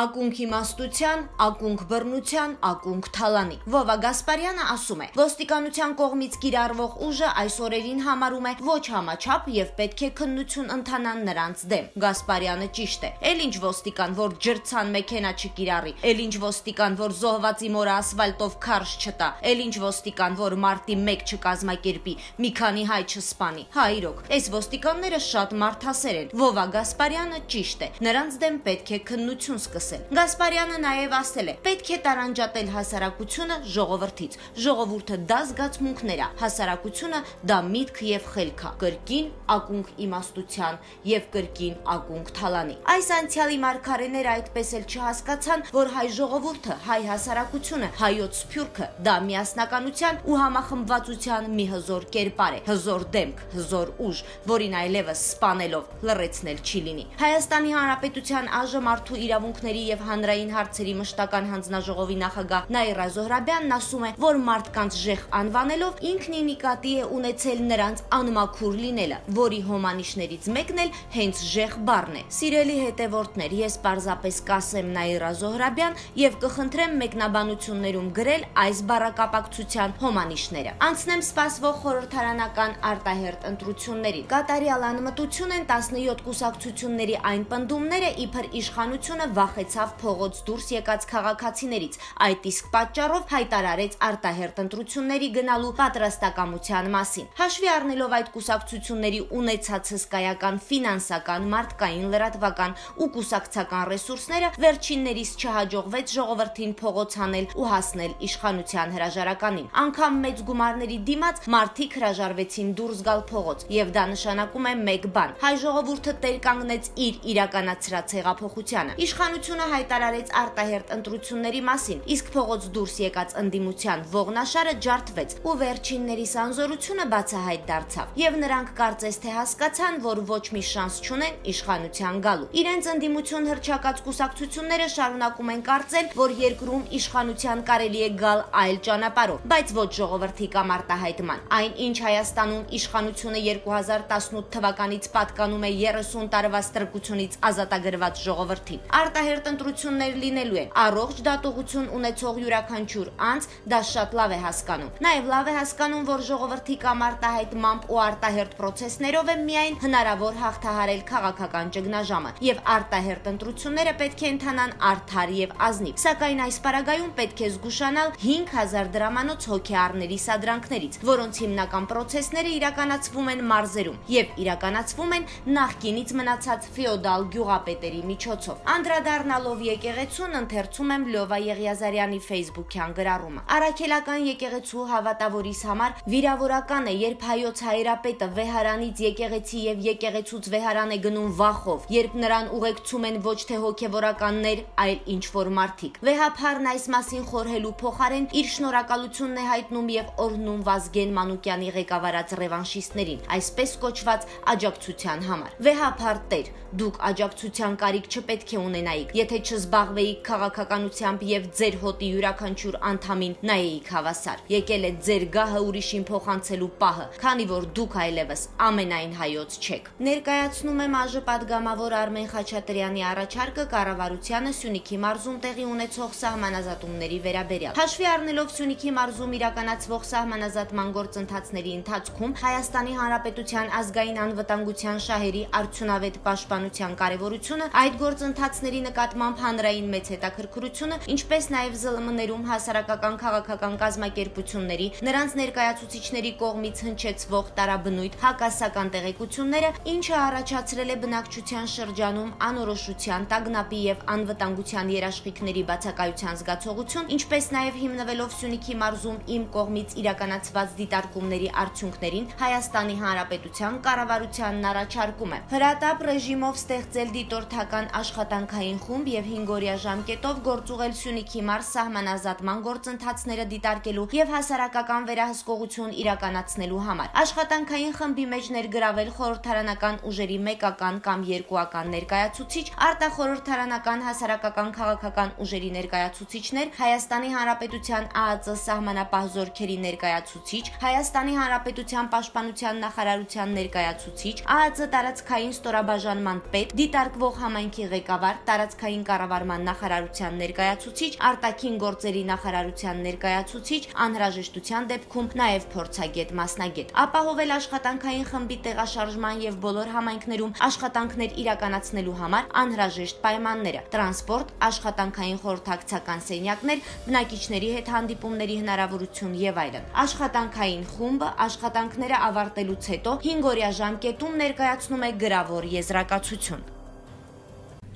ակունք իմաստության, ակունք բռնության, ակունք թալանի։ Վովա Գասպարյանը ասում է. ոստիկանության կողմից կիրառվող ուժը այս օրերին համարում է ոչ համաչափ եւ պետք է քննություն ընթանան նրանց դեմ։ Գասպարյանը ճիշտ է։ Էլ ինչ ոստիկան, որ ջրցան մեքենա չկիրառի, էլ ինչ ոստիկան, որ զոհվածի մորը ասֆալտով քարշ չտա, էլ ինչ ոստիկան, որ մարտի 1 չկազմակերպի, մի քանի հայ չսպանի։ Հա իրոք, այս ոստիկանները շատ մարդասեր են։ Վովա Գասպարյանը ճիշտ է։ Նրանց դեմ պետք է քննություն սկսել ասել։ Գասպարյանը նաև ասել է. պետք է տարանջատել հասարակությունը ժողովրդից։ Ժողովուրդը դա զգացմունքներ է, հասարակությունը դա միտք եւ խելք է, կրկին ակունք իմաստության եւ կրկին ակունք թալանի։ Այս անցյալի մարգարեները այդպես էլ չհասկացան, որ հայ ժողովուրդը, հայ հասարակությունը, հայոց սփյուռքը դա միասնականության ու համախմբվածության մի հզոր կերպար է, հզոր դեմք, հզոր ուժ, որին այլևս սպանելով լրացնել չի լինի։ Հայաստանի Հանրապետության այժմ մարդու իրավունքների իրավունքների եւ հանրային հարցերի մշտական հանձնաժողովի նախագահ Նաիրա Զոհրաբյանն ասում է, որ մարդկանց ժեղ անվանելով ինքն ի նկատի է ունեցել նրանց անմաքուր լինելը, որի հոմանիշներից մեկն էլ հենց ժեղ բառն է։ Սիրելի հետևորդներ, ես պարզապես կասեմ Նաիրա Զոհրաբյան եւ կխնդրեմ մեկնաբանություններում գրել այս բառակապակցության հոմանիշները։ Անցնեմ սպասվող խորհրդարանական արտահերտ ընտրություններին։ Կատարյալ անմտություն են 17 կուսակցությունների այն պնդումները, իբր իշխանությունը վախ վախեցավ փողոց դուրս եկած քաղաքացիներից։ Այդ իսկ պատճառով հայտարարեց արտահերտ ընտրությունների գնալու պատրաստակամության մասին։ Հաշվի առնելով այդ կուսակցությունների ունեցած հսկայական ֆինանսական, մարդկային, լրատվական ու կուսակցական ռեսուրսները վերջիններից չհաջողվեց ժողովրդին փողոց հանել ու հասնել իշխանության հրաժարականին։ Անկամ մեծ գումարների դիմաց մարդիկ հրաժարվեցին դուրս գալ փողոց, եւ դա նշանակում է մեկ բան. հայ ժողովուրդը տեր կանգնեց իր իրականացրած հեղափոխությանը։ Իշխանությունը Պետությունը հայտարարեց արտահերտ ընտրությունների մասին, իսկ փողոց դուրս եկած ընդդիմության ողնաշարը ջարդվեց ու վերջինների սանձորությունը բացահայտ դարձավ։ Եվ նրանք կարծես թե հասկացան, որ ոչ մի շանս չունեն իշխանության գալու։ Իրենց ընդդիմություն հրճակած կուսակցությունները շարունակում են կարծել, որ երկրում իշխանության կարելի է գալ այլ ճանապարհով, բայց ոչ ժողովրդի կամ արտահայտման։ Այն, ինչ Հայաստանում իշխանությունը 2018 թվականից պատկանում է 30 տարվա ստրկությունից ազատագրված ժողովրդին։ Արտահերտ արտահերտ ընտրություններ լինելու են։ Առողջ դատողություն ունեցող յուրաքանչյուր անձ դա շատ լավ է հասկանում։ Նաև լավ է հասկանում, որ ժողովրդի կամ արտահայտմամբ ու արտահերտ process-ներով է միայն հնարավոր հաղթահարել քաղաքական ճգնաժամը, եւ արտահերտ ընտրությունները պետք է ընթանան արդար եւ ազնիվ։ Սակայն այս պարագայում պետք է զգուշանալ 5000 դրամանոց հոգեառների սադրանքներից, որոնց հիմնական process-ները իրականացվում են մարզերում եւ իրականացվում են նախկինից մնացած ֆեոդալ գյուղապետերի միջոցով։ Անդրադառն Դառնալով եկեղեցուն ընթերցում եմ Լյովա Եղիազարյանի Facebook-յան գրառումը։ Արաքելական եկեղեցու հավատավորիս համար վիրավորական է, երբ հայոց հայրապետը վեհարանից եկեղեցի եւ եկեղեցուց վեհարան է գնում վախով, երբ նրան ուղեկցում են ոչ թե հոգեվորականներ, այլ ինչ որ մարդիկ։ Վեհափարն այս մասին խորհելու փոխարեն իր շնորհակալությունն է հայտնում եւ օրհնում Վազգեն Մանուկյանի ղեկավարած ռևանշիստներին, այսպես կոչված աջակցության համար։ Վեհափար Տեր, դուք աջակցության կարիք չպետք է ունենայիք, եթե չզբաղվեիք քաղաքականությամբ եւ ձեր հոտի յուրաքանչյուր անդամին նայեիք հավասար։ Եկել է ձեր գահը ուրիշին փոխանցելու պահը, քանի որ դուք այլևս ամենայն հայոց չեք։ Ներկայացնում եմ ԱԺ падգամավոր Արմեն Խաչատրյանի առաջարկը կառավարությանը Սյունիքի մարզում տեղի ունեցող սահմանազատումների վերաբերյալ։ Հաշվի առնելով Սյունիքի մարզում իրականացվող սահմանազատման գործընթացների ընթացքում Հայաստանի Հանրապետության ազգային անվտանգության շահերի արդյունավետ պաշտպանության կարևորությունը այդ գործընթացների նկատմամբ նկատմամբ հանրային մեծ հետաքրքրությունը, ինչպես նաև ԶԼՄ-ներում հասարակական քաղաքական կազմակերպությունների, նրանց ներկայացուցիչների կողմից հնչեցվող տարաբնույթ հակասական տեղեկությունները, ինչը առաջացրել է բնակչության շրջանում անորոշության, տագնապի եւ անվտանգության երաշխիքների բացակայության զգացողություն, ինչպես նաև հիմնվելով Սյունիքի մարզում իմ կողմից իրականացված դիտարկումների արդյունքներին Հայաստանի Հանրապետության կառավարությանն առաջարկում է. Հրատապ ռեժիմով ստեղծել դիտորդական աշխատանքային խումբ խումբ եւ 5 օրյա ժամկետով գործուղել Սյունիքի մարզ սահմանազատման գործընթացները դիտարկելու եւ հասարակական վերահսկողություն իրականացնելու համար։ Աշխատանքային խմբի մեջ ներգրավել խորհրդարանական ուժերի մեկական կամ երկուական ներկայացուցիչ, արտախորհրդարանական հասարակական քաղաքական ուժերի ներկայացուցիչներ, Հայաստանի Հանրապետության ԱԱԾ սահմանապահ զորքերի ներկայացուցիչ, Հայաստանի Հանրապետության Պաշտպանության նախարարության ներկայացուցիչ, ԱԱԾ տարածքային ստորաբաժանման պետ, դիտարկվող համայնքի ղեկավար, տարածքային աշխատանքային կառավարման նախարարության ներկայացուցիչ, արտաքին գործերի նախարարության ներկայացուցիչ, անհրաժեշտության դեպքում նաև փորձագետ մասնագետ։ Ապահովել աշխատանքային խմբի տեղաշարժման եւ բոլոր համայնքներում աշխատանքներ իրականացնելու համար անհրաժեշտ պայմանները՝ տրանսպորտ, աշխատանքային խորհրդակցական սենյակներ, բնակիչների հետ հանդիպումների հնարավորություն եւ այլն։ Աշխատանքային խումբը աշխատանքները ավարտելուց հետո 5 օրյա ժամկետում ներկայացնում է գրավոր եզրակացություն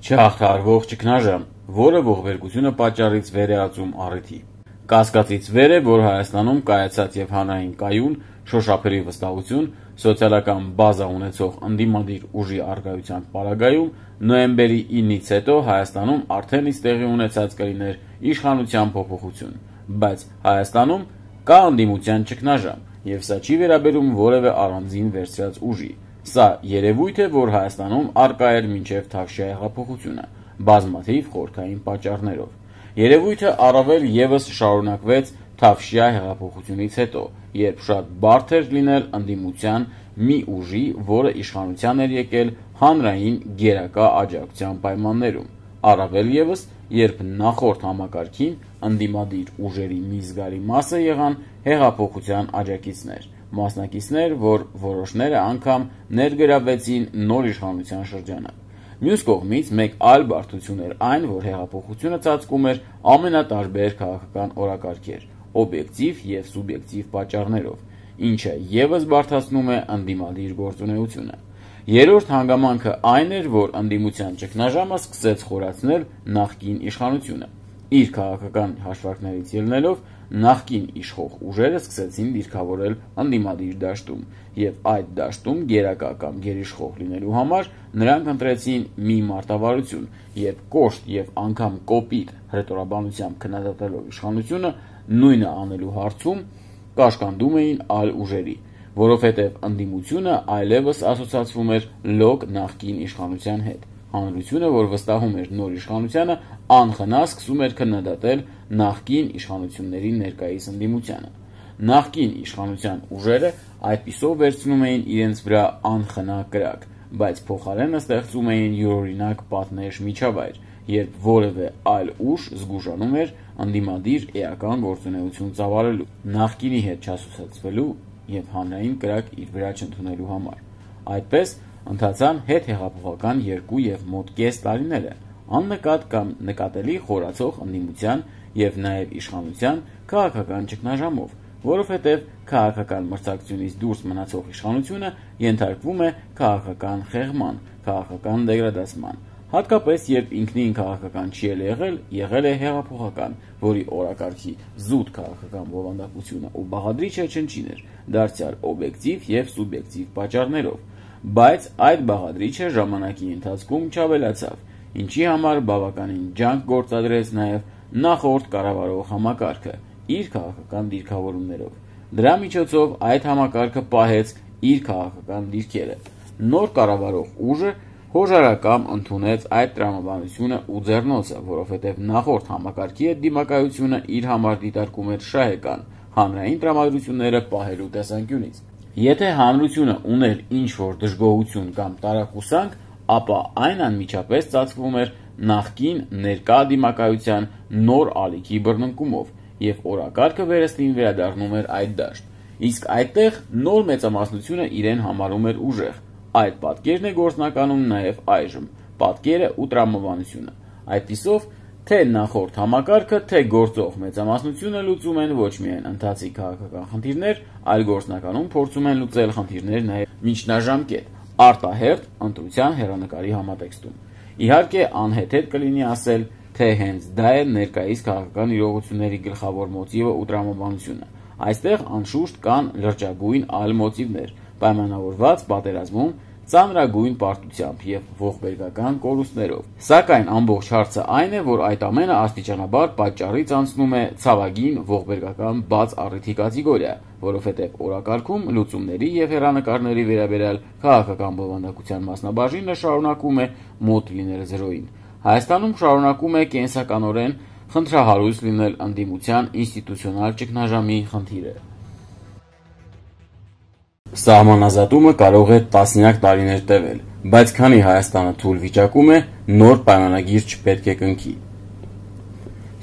չհաղթարվող ճգնաժամ, որը ողբերգությունը պատճառից վեր է ածում առիթի։ Կասկածից վեր է, որ Հայաստանում կայացած եւ հանրային կայուն շոշափելի վստահություն սոցիալական բազա ունեցող ընդդիմադիր ուժի արկայության պարագայում նոյեմբերի 9-ից հետո Հայաստանում արդեն իսկ տեղի ունեցած կլիներ իշխանության փոփոխություն, բայց Հայաստանում կա ընդդիմության ճգնաժամ, եւ սա չի վերաբերում որևէ առանձին վերցրած ուժի, Սա երևույթ է, որ Հայաստանում արկա էր մինչև Թավշյա հեղափոխությունը, բազմաթիվ խորհրդային պատճառներով։ Երևույթը առավել եւս շարունակվեց Թավշյա հեղափոխությունից հետո, երբ շատ բարդ էր լինել ընդդիմության մի ուժի, որը իշխանության էր եկել հանրային գերակա աջակցության պայմաններում։ Առավել եւս, երբ նախորդ համակարգին ընդդիմադիր ուժերի մի զգալի մասը եղան հեղափոխության աջակիցներ մասնակիցներ, որ որոշները անգամ ներգրավվեցին նոր իշխանության շրջանակ։ Մյուս կողմից մեկ այլ բարդություն էր այն, որ հեղափոխությունը ծածկում էր ամենատարբեր քաղաքական օրակարգեր, օբյեկտիվ եւ սուբյեկտիվ պատճառներով, ինչը եւս բարդացնում է ընդդիմադիր գործունեությունը։ Երրորդ հանգամանքը այն էր, որ ընդդիմության ճգնաժամը սկսեց խորացնել նախկին իշխանությունը։ Իր քաղաքական հաշվարկներից ելնելով նախկին իշխող ուժերը սկսեցին դիրքավորել ընդդիմադիր դաշտում, եւ այդ դաշտում գերակա կամ գերիշխող լինելու համար նրանք ընտրեցին մի մարտավարություն, եւ կոշտ եւ անգամ կոպիտ հրետորաբանությամբ քննադատելով իշխանությունը նույնը անելու հարցում կաշկանդում էին այլ ուժերի, որովհետև ընդդիմությունը այլևս ասոցացվում էր լոկ նախկին իշխանության հետ հանրությունը, որ վստահում էր նոր իշխանությանը, անխնա սկսում էր քննադատել նախկին իշխանությունների ներկայիս ընդդիմությանը։ Նախկին իշխանության ուժերը այդպիսով վերցնում էին իրենց վրա անխնա կրակ, բայց փոխարենը ստեղծում էին յուրօրինակ պատնեշ միջավայր, երբ որևէ այլ ուժ զգուշանում էր ընդդիմադիր էական գործունեություն ծավալելու, նախկինի հետ չասոցացվելու եւ հանրային կրակ իր վրա չընդունելու համար։ Այդպես ընթացան հետհեղափոխական երկու եւ մոտ կես տարիները, աննկատ կամ նկատելի խորացող ընդդիմության եւ նաեւ իշխանության քաղաքական ճգնաժամով, որովհետեւ քաղաքական մրցակցությունից դուրս մնացող իշխանությունը ենթարկվում է քաղաքական խեղման, քաղաքական դեգրադացման, հատկապես երբ ինքնին քաղաքական չի եղել, եղել է հեղափոխական, որի օրակարգի զուտ քաղաքական բովանդակությունը ու բաղադրիչը չնչին էր, դարձյալ օբյեկտիվ եւ սուբյեկտիվ պատճառներով բայց այդ բաղադրիչը ժամանակի ընթացքում չավելացավ, ինչի համար բավականին ջանք գործադրեց նաև նախորդ կառավարող համակարգը իր քաղաքական դիրքավորումներով։ Դրա միջոցով այդ համակարգը պահեց իր քաղաքական դիրքերը։ Նոր կառավարող ուժը հոժարակամ ընդունեց այդ տրամաբանությունը ու ձեռնոցը, որովհետև նախորդ համակարգի հետ դիմակայությունը իր համար դիտարկում էր շահեկան հանրային տրամադրությունները պահելու տեսանկյունից։ Եթե հանրությունը ուներ ինչ-որ դժգոհություն կամ տարակուսանք, ապա այն անմիջապես ծածկվում էր նախկին ներկա դիմակայության նոր ալիքի բռնկումով եւ օրակարգը վերստին վերադառնում էր այդ դաշտ։ Իսկ այդտեղ նոր մեծամասնությունը իրեն համարում էր ուժեղ։ Այդ պատկերն է գործնականում նաեւ այժմ։ Պատկերը ու տրամաբանությունը։ Այդպիսով Թե նախորդ համակարգը, թե գործող մեծամասնությունը լուծում են ոչ միայն ընթացիկ քաղաքական խնդիրներ, այլ գործնականում փորձում են լուծել խնդիրներ նաև միջնաժամկետ, արտահերթ ընտրության հերանեկարի համատեքստում։ Իհարկե, անհեթեթ կլինի ասել, թե հենց դա է ներկայիս քաղաքական իրողությունների գլխավոր մոտիվը ու տրամաբանությունը։ Այստեղ անշուշտ կան լրջագույն այլ մոտիվներ, պայմանավորված պատերազմում ծանրագույն պարտությամբ եւ ողբերգական կորուստներով։ Սակայն ամբողջ հարցը այն է, որ այդ ամենը աստիճանաբար պատճառից անցնում է ցավագին ողբերգական բաց առիթի կատեգորիա, որովհետև օրակարգում լուծումների եւ հերանեկարների վերաբերյալ քաղաքական բովանդակության մասնաբաժինը շարունակում է մոտ լինել 0-ին։ Հայաստանում շարունակում է կենսականորեն խնդրահարույց լինել ընդդիմության ինստիտուցիոնալ ճգնաժամի խնդիրը։ Սահմանազատումը կարող է տասնյակ տարիներ տևել, բայց քանի Հայաստանը թույլ վիճակում է, նոր պայմանագիր չպետք է կնքի։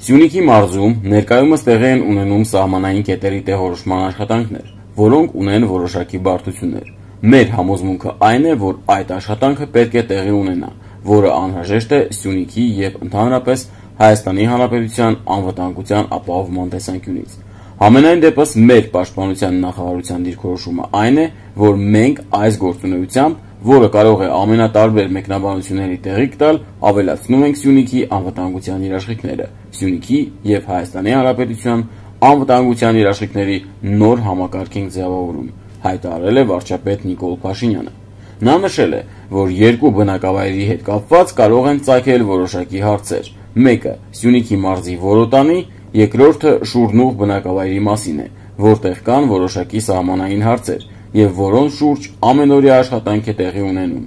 Սյունիքի մարզում ներկայումս տեղի են ունենում սահմանային կետերի տեղորոշման աշխատանքներ, որոնք ունեն որոշակի բարդություններ։ Մեր համոզմունքը այն է, որ այդ աշխատանքը պետք է տեղի ունենա, որը անհրաժեշտ է Սյունիքի եւ ընդհանրապես Հայաստանի Հանրապետության անվտանգության ապահովման տեսանկյունից։ Համենայն դեպս մեր պաշտպանության նախարարության դիրքորոշումը այն է, որ մենք այս գործունեությամբ, որը կարող է ամենատարբեր մեկնաբանությունների տեղիք տալ, ավելացնում ենք Սյունիքի անվտանգության երաշխիքները, Սյունիքի եւ Հայաստանի Հանրապետության անվտանգության երաշխիքների նոր համակարգ ենք ձևավորում, հայտարարել է վարչապետ Նիկոլ Փաշինյանը։ Նա նշել է, որ երկու բնակավայրի հետ կապված կարող են ցակել որոշակի հարցեր։ Մեկը Սյունիքի մարզի Որոտանի Երկրորդը Շուրնուղ բնակավայրի մասին է, որտեղ կան որոշակի սահմանային հարցեր եւ որոնց շուրջ ամենօրյա աշխատանք է տեղի ունենում։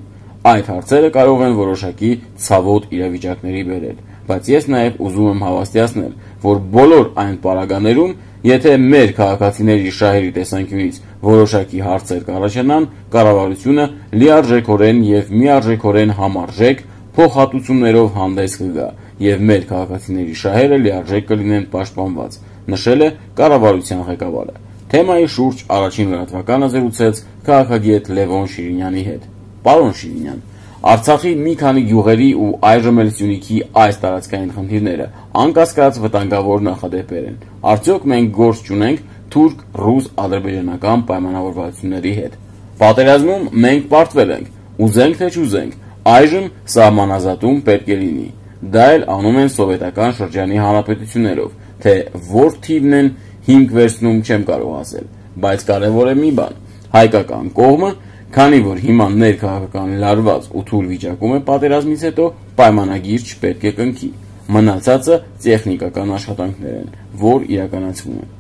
Այդ հարցերը կարող են որոշակի ցավոտ իրավիճակների բերել, բայց ես նաեւ ուզում եմ հավաստիացնել, որ բոլոր այն պարագաներում, եթե մեր քաղաքացիների շահերի տեսանկյունից որոշակի հարցեր կառաջանան, կառավարությունը լիարժեքորեն եւ միարժեքորեն համարժեք փոխհատուցումներով հանդես կգա եւ մեր քաղաքացիների շահերը լիարժեք կլինեն պաշտպանված, նշել է կառավարության ղեկավարը։ Թեմայի շուրջ առաջին լրատվականը զրուցեց քաղաքագետ Լևոն Շիրինյանի հետ։ Պարոն Շիրինյան, Արցախի մի քանի գյուղերի ու այժմ էլ Սյունիքի այս տարածքային խնդիրները անկասկած վտանգավոր նախադեպեր են։ Արդյոք մենք գործ չունենք թուրք, ռուս, ադրբեջանական պայմանավորվածությունների հետ։ Պատերազմում մենք պարտվել ենք, ուզենք թե չուզենք, այժմ սահմանազատում պետք է լինի։ Դա էլ անում են սովետական շրջանի հանրապետություններով, թե որ թիվն են հիմք վերցնում չեմ կարող ասել, բայց կարևոր է մի բան. հայկական կողմը, քանի որ հիմա ներքաղաքական լարված ու թույլ վիճակում է պատերազմից հետո, պայմանագիր չպետք է կնքի։ Մնացածը տեխնիկական աշխատանքներ են, որ իրականացվում են։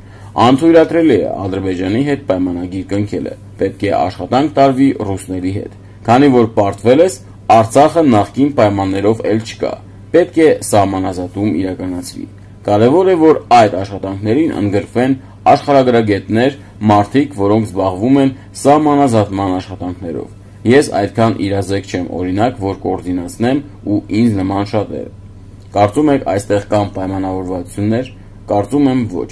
Անթույլատրելի է Ադրբեջանի հետ պայմանագիր կնքելը։ Պետք է աշխատանք տարվի ռուսների հետ։ Քանի որ պարտվել ես, Արցախը նախկին պայմաններով էլ չկա պետք է սահմանազատում իրականացվի։ Կարևոր է, որ այդ աշխատանքներին ընդգրկվեն աշխարհագրագետներ, մարդիկ, որոնք զբաղվում են սահմանազատման աշխատանքներով։ Ես այդքան իրազեկ չեմ, օրինակ, որ կոորդինացնեմ ու ինձ նման շատերը։ Կարծում եք այստեղ կան պայմանավորվածություններ, կարծում եմ ոչ։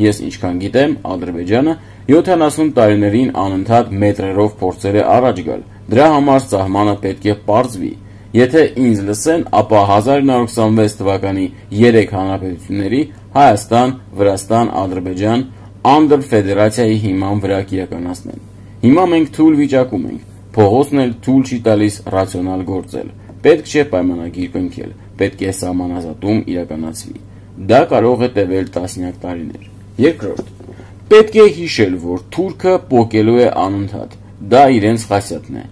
Ես ինչքան գիտեմ, Ադրբեջանը 70 տարիներին անընդհատ մետրերով փորձել է առաջ գալ։ Դրա համար սահմանը պետք է պարզվի, Եթե ինձ լսեն, ապա 1926 թվականի 3 հանրապետությունների Հայաստան, Վրաստան, Ադրբեջան անդր ֆեդերացիայի հիման վրա կիրականացնեն։ Հիմա մենք թույլ վիճակում ենք։ Փողոցն էլ թույլ չի տալիս ռացիոնալ գործել։ Պետք չէ պայմանագիր կնքել, պետք է սահմանազատում իրականացվի։ Դա կարող է տևել տասնյակ տարիներ։ Երկրորդ, պետք է հիշել, որ թուրքը փոկելու է անընդհատ։ Դա իրենց խասյատն է։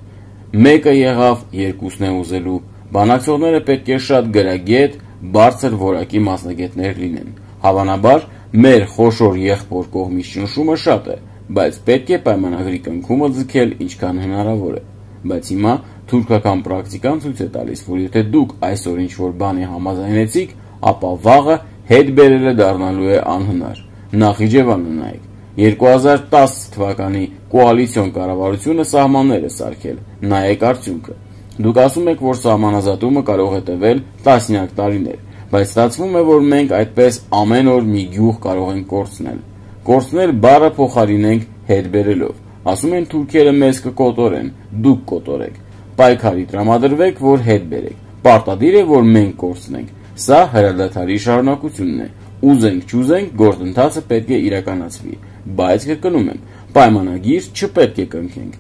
Մեկը եղավ, երկուսն է ուզելու։ Բանակցողները պետք է շատ գրագետ, բարձր որակի մասնագետներ լինեն։ Հավանաբար, մեր խոշոր եղբոր կողմից ճնշումը շատ է, բայց պետք է պայմանագրի կնքումը ձգել ինչքան հնարավոր է։ Բայց հիմա թուրքական պրակտիկան ցույց է տալիս, որ եթե դուք այսօր ինչ-որ բանի համաձայնեցիք, ապա վաղը հետ բերելը դառնալու է անհնար։ Նախիջևանը նայեք 2010 թվականի կոալիցիոն կառավարությունը սահմաններ է սարքել։ Նայեք արդյունքը։ Դուք ասում եք, որ սահմանազատումը կարող է տևել տասնյակ տարիներ, բայց ստացվում է, որ մենք այդպես ամեն օր մի գյուղ կարող ենք կորցնել։ Կորցնել բառը փոխարինենք հետ բերելով։ Ասում են թուրքերը մեզ կկոտորեն, դուք կոտորեք։ Պայքարի տրամադրվեք, որ հետ բերեք։ Պարտադիր է, որ մենք կորցնենք։ Սա հրադադարի շարունակությունն է։ Ուզենք, չուզենք, գործընթացը պետք է իրականացվի բայց կրկնում եմ, պայմանագիր չպետք է կնքենք։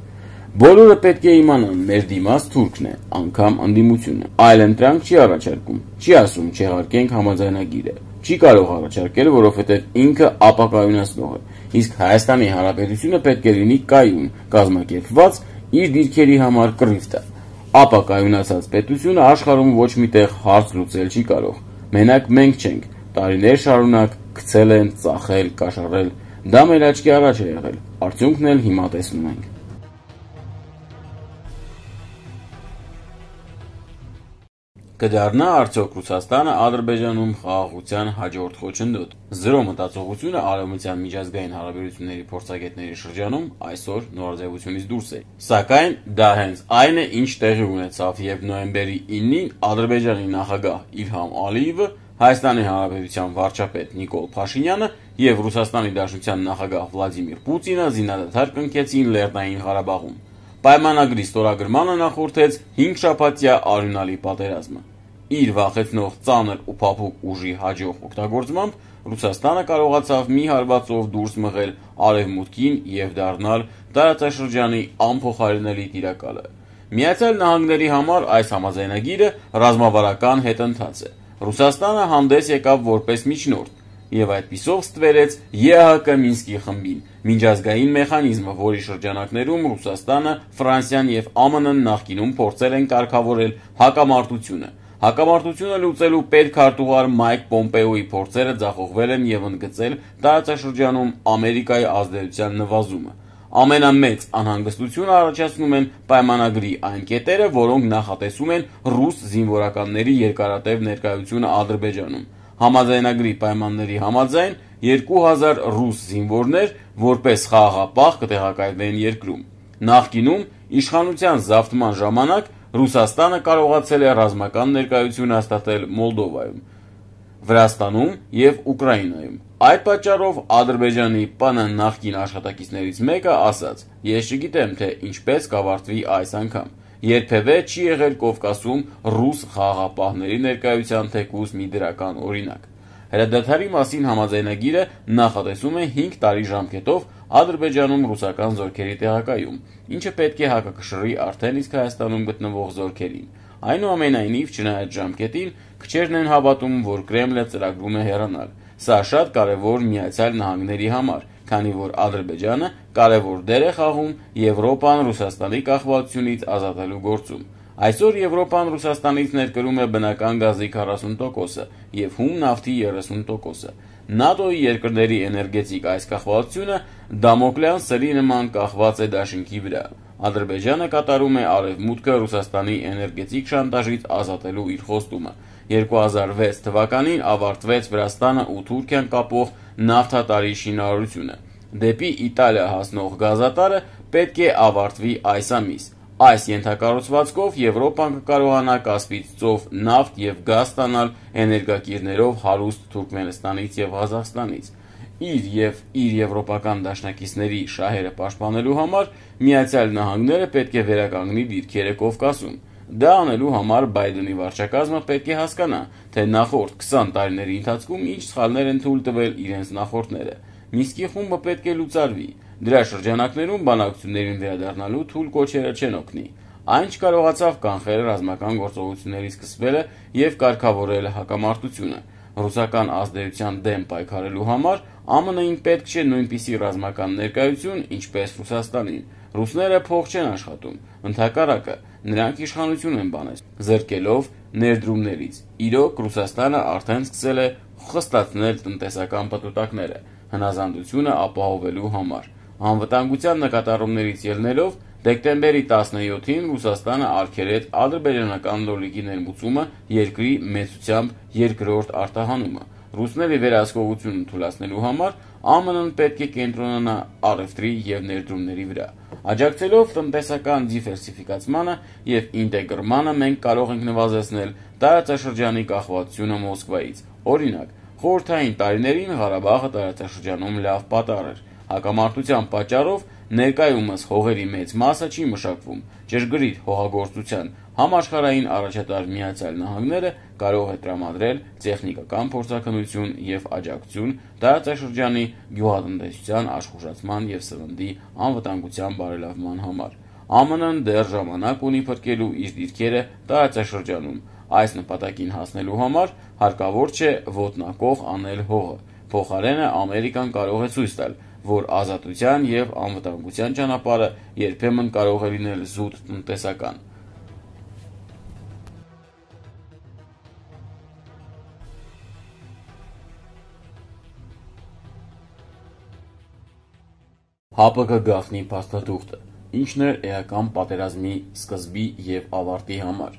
Բոլորը պետք է իմանան, մեր դիմաց թուրքն է, անգամ ընդդիմությունը։ Այլ ընտրանք չի առաջարկում, չի ասում չեղարկենք համաձայնագիրը։ Չի կարող առաջարկել, որովհետև ինքը ապակայունացնող է։ Իսկ Հայաստանի Հանրապետությունը պետք է լինի կայուն, կազմակերպված իր դիրքերի համար կռիվտը։ Ապակայունացած պետությունը աշխարհում ոչ միտեղ հարց լուծել չի կարող։ Մենակ մենք չենք։ Տարիներ շարունակ գցել են, ծախել, կաշառել Դա մեր աչքի առաջ է եղել, արդյունքն էլ հիմա տեսնում ենք։ Կդառնա արդյոք Ռուսաստանը Ադրբեջանում խաղաղության հաջորդ խոչընդոտ։ Զրո մտածողությունը արևմտյան միջազգային հարաբերությունների փորձագետների շրջանում այսօր նորաձևությունից դուրս է։ Սակայն դա հենց այն է, ինչ տեղի ունեցավ, երբ նոյեմբերի 9-ին Ադրբեջանի նախագահ Իլհամ Ալիևը Հայաստանի Հանրապետության վարչապետ Նիկոլ Փաշինյանը եւ Ռուսաստանի Դաշնության նախագահ Վլադիմիր Պուտինը զինադադար կնքեցին Լեռնային Ղարաբաղում։ Պայմանագրի ստորագրմանը նախորդեց 5 շաբաթյա արյունալի պատերազմը։ Իր վախեցնող ծանր ու փափուկ ուժի հաջող օգտագործմամբ Ռուսաստանը կարողացավ մի հարվածով դուրս մղել արևմուտքին եւ դառնալ տարածաշրջանի անփոխարինելի տիրակալը։ Միացյալ Նահանգների համար այս համաձայնագիրը ռազմավարական հետընթաց է։ Ռուսաստանը հանդես եկավ որպես միջնորդ եւ այդպիսով ստվերեց ԵԱՀԿ Մինսկի խմբին, միջազգային մեխանիզմը, որի շրջանակներում Ռուսաստանը, Ֆրանսիան եւ ԱՄՆ-ն նախկինում փորձել են կարգավորել հակամարտությունը։ Հակամարտությունը լուծելու պետքարտուղար Մայք Պոմպեոյի փորձերը ձախողվել են եւ ընդգծել տարածաշրջանում Ամերիկայի ազդեցության նվազումը։ Ամենամեծ անհանգստությունը առաջացնում են պայմանագրի այն կետերը, որոնք նախատեսում են ռուս զինվորականների երկարատև ներկայությունը Ադրբեջանում։ Համաձայնագրի պայմանների համաձայն 2000 ռուս զինվորներ որպես խաղաղապահ կտեղակայվեն երկրում։ Նախկինում իշխանության զավթման ժամանակ Ռուսաստանը կարողացել է ռազմական ներկայություն հաստատել Մոլդովայում, Վրաստանում եւ Ուկրաինայում։ Այդ պատճառով Ադրբեջանի ՊՆ նախկին աշխատակիցներից մեկը ասաց. «Ես չգիտեմ, թե ինչպես կավարտվի այս անգամ։ Երբևէ չի եղել Կովկասում ռուս խաղաղապահների ներկայության թեկուզ մի դրական օրինակ»։ Հրադադարի մասին համաձայնագիրը նախատեսում է 5 տարի ժամկետով Ադրբեջանում ռուսական զորքերի տեղակայում, ինչը պետք է հակակշռի արդեն իսկ Հայաստանում գտնվող զորքերին։ Այնուամենայնիվ, չնայած ժամկետին, քչերն են հավատում, որ Կրեմլը ծրագրում է հեռանալ։ Սա շատ կարևոր Միացյալ Նահանգների համար, քանի որ Ադրբեջանը կարևոր դեր է խաղում Եվրոպան Ռուսաստանի կախվածությունից ազատելու գործում։ Այսօր Եվրոպան Ռուսաստանից ներկրում է բնական գազի 40%-ը եւ հում նավթի 30%-ը։ ՆԱՏՕ-ի երկրների էներգետիկ այս կախվածությունը Դամոկլեան սրի նման կախված է դաշինքի վրա։ Ադրբեջանը կատարում է արևմուտքը Ռուսաստանի էներգետիկ շանտաժից ազատելու իր խոստումը։ 2006 թվականին ավարտվեց Վրաստանը ու Թուրքիան կապող նավթատարի շինարարությունը։ Դեպի Իտալիա հասնող գազատարը պետք է ավարտվի այս ամիս։ Այս ենթակառուցվածքով Եվրոպան կկարողանա Կասպից ծով նավթ եւ գազ ստանալ էներգակիրներով հարուստ Թուրքմենստանից եւ Ղազախստանից։ Իր եւ իր եվրոպական դաշնակիցների շահերը պաշտպանելու համար Միացյալ Նահանգները պետք է վերականգնի դիրքերը Կովկասում։ Դա անելու համար Բայդենի վարչակազմը պետք է հասկանա, թե նախորդ 20 տարիների ընթացքում ինչ սխալներ են թույլ տվել իրենց նախորդները։ Միսկի խումբը պետք է լուծարվի։ Դրա շրջանակներում բանակցություններին վերադառնալու թույլ կոչերը չեն օգնի։ Այն չկարողացավ կանխել ռազմական գործողությունների սկսվելը եւ կարգավորել հակամարտությունը։ Ռուսական ազդեցության դեմ պայքարելու համար ԱՄՆ-ին պետք չէ նույնպիսի ռազմական ներկայություն, ինչպես Ռուսաստանին։ Ռուսները փող չեն աշխատում, ընդհակառակը, նրանք իշխանություն են բանել, զրկելով ներդրումներից։ Իրոք Ռուսաստանը արդեն սկսել է խստացնել տնտեսական պատուտակները հնազանդությունը ապահովելու համար։ Անվտանգության նկատառումներից ելնելով դեկտեմբերի 17-ին Ռուսաստանը արգելեց ադրբեջանական լոլիկի ներմուծումը երկրի մեծությամբ երկրորդ արտահանումը։ Ռուսների վերահսկողությունը թույլատնելու համար ԱՄՆ-ն պետք է կենտրոնանա առևտրի եւ ներդրումների վրա։ Աջակցելով տնտեսական դիվերսիֆիկացմանը եւ ինտեգրմանը մենք կարող ենք նվազեցնել տարածաշրջանի կախվածությունը Մոսկվայից։ Օրինակ, խորհրդային տարիներին Ղարաբաղը տարածաշրջանում լավ պատառ էր։ Հակամարտության պատճառով ներկայումս հողերի մեծ մասը չի մշակվում։ Ճշգրիտ հողագործության համաշխարհային առաջատար Միացյալ Նահանգները կարող է տրամադրել տեխնիկական փորձաքննություն եւ աջակցություն տարածաշրջանի գյուղատնտեսության աշխուժացման եւ սննդի անվտանգության բարելավման համար։ ԱՄՆ-ն դեռ ժամանակ ունի փրկելու իր դիրքերը տարածաշրջանում։ Այս նպատակին հասնելու համար հարկավոր չէ ոտնակող անել հողը։ Փոխարենը Ամերիկան կարող է ցույց տալ, որ ազատության եւ անվտանգության ճանապարհը երբեմն կարող է լինել զուտ տնտեսական։ ՀԱՊԿ գաղտնի փաստաթուղթը. Ինչն էր էական պատերազմի սկզբի եւ ավարտի համար։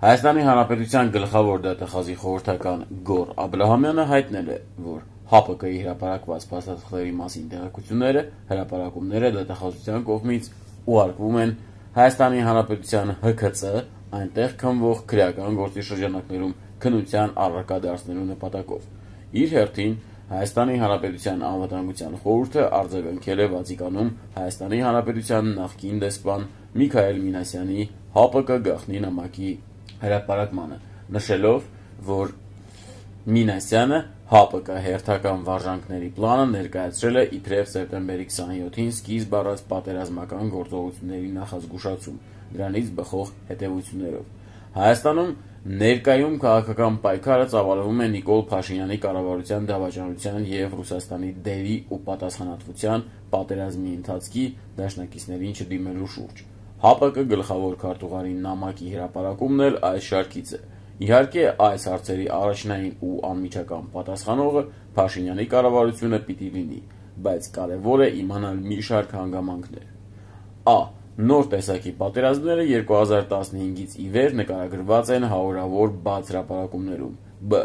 Հայաստանի Հանրապետության գլխավոր դատախազի խորհրդական Գոր Աբրահամյանը հայտնել է, որ ՀԱՊԿ-ի հրապարակված փաստաթղթերի մասին տեղեկությունները, հրապարակումները դատախազության կողմից ուղարկվում են Հայաստանի Հանրապետության ՀՔՑ այնտեղ քննվող քրեական գործի շրջանակներում քննության առարկա դարձնելու նպատակով։ Իր հերթին Հայաստանի Հանրապետության անվտանգության խորհուրդը արձագանքել է Վատիկանում Հայաստանի Հանրապետության նախկին դեսպան Միքայել Մինասյանի ՀԱՊԿ գաղտնի նամակի հրապարակմանը, նշելով, որ Մինասյանը ՀԱՊԿ հերթական վարժանքների պլանը ներկայացրել է իբրև սեպտեմբերի 27-ին սկիզբ առած պատերազմական գործողությունների նախազգուշացում, դրանից բխող հետևություններով։ Հայաստանում ներկայում քաղաքական պայքարը ծավալվում է Նիկոլ Փաշինյանի կառավարության դավաճանության եւ Ռուսաստանի դերի ու պատասխանատվության պատերազմի ընթացքի դաշնակիցներին չդիմելու շուրջ։ ՀԱՊԿ գլխավոր քարտուղարի նամակի հրապարակումն էլ այս շարքից է։ Իհարկե, այս հարցերի առաջնային ու անմիջական պատասխանողը Փաշինյանի կառավարությունը պիտի լինի, բայց կարևոր է իմանալ մի շարք հանգամանքներ։ Ա. Նոր տեսակի պատերազմները 2015-ից ի վեր նկարագրված են հարյուրավոր բաց հրապարակումներում։ Բ.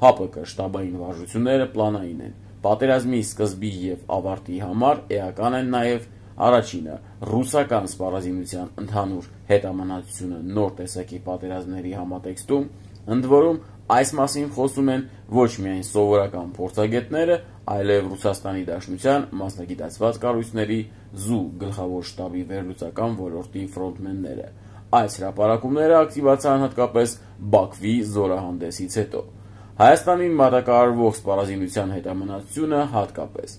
ՀԱՊԿ շտաբային վարժությունները պլանային են։ Պատերազմի սկզբի եւ ավարտի համար էական են նաեւ Առաջինը՝ ռուսական սպառազինության ընդհանուր հետամնացությունը նոր տեսակի պատերազմների համատեքստում, ընդ որում այս մասին խոսում են ոչ միայն սովորական փորձագետները, այլև Ռուսաստանի Դաշնության մասնագիտացված կառույցների ԶՈՒ գլխավոր շտաբի վերլուծական ոլորտի ֆրոնտմենները։ Այս հրապարակումները ակտիվացան հատկապես Բաքվի զորահանդեսից հետո։ Հայաստանին մատակարարվող սպառազինության հետամնացությունը հատկապես։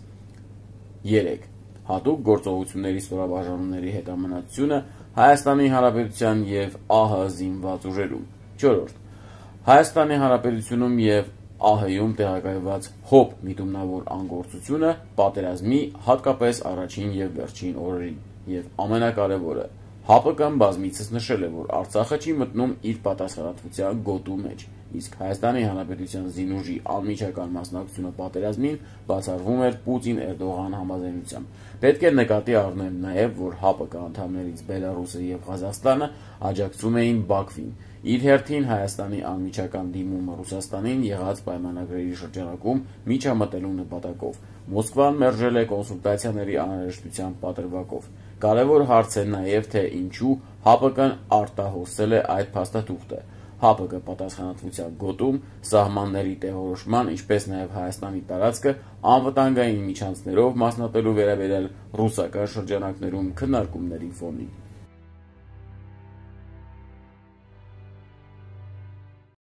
3. Հատուկ գործողությունների ստորաբաժանումների հետամնացությունը Հայաստանի Հանրապետության եւ ԱՀ զինված ուժերում։ 4. Հայաստանի Հանրապետությունում եւ ԱՀ-ում տեղակայված ՀՕՊ միտումնավոր անգործությունը պատերազմի հատկապես առաջին եւ վերջին օրերին եւ ամենակարևորը ՀԱՊԿ-ն բազմիցս նշել է, որ Արցախը չի մտնում իր պատասխանատվության գոտու մեջ, իսկ Հայաստանի Հանրապետության զինուժի անմիջական մասնակցությունը պատերազմին բացառվում էր Պուտին-Էրդողան համաձայնությամբ։ Պետք է նկատի առնել նաև, որ ՀԱՊԿ անդամներից Բելարուսը եւ Ղազախստանը աջակցում էին Բաքվին։ Իր հերթին Հայաստանի անմիջական դիմումը Ռուսաստանին եղած պայմանագրերի շրջանակում միջամտելու նպատակով Մոսկվան մերժել է կոնսուլտացիաների անհրաժեշտության պատրվակով։ Կարևոր հարց է նաև, թե ինչու ՀԱՊԿ-ն արտահոսել է այդ փաստաթուղթը։ ՀԱՊԿ պատասխանատվության գոտում սահմանների տեղորոշման, ինչպես նաև Հայաստանի տարածքը անվտանգային միջանցքներով մասնատելու վերաբերյալ ռուսական շրջանակներում քննարկումների ֆոնին։